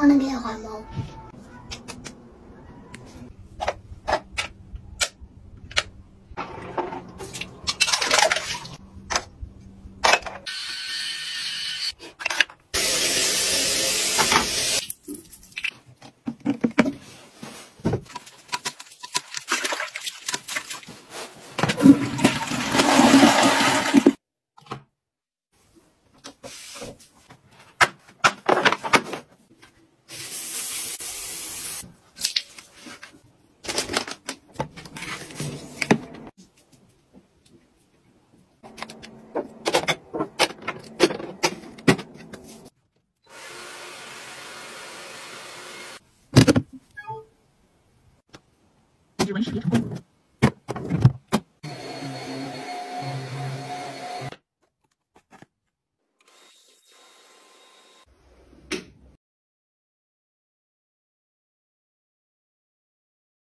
我能给你换吗？指纹识别成功。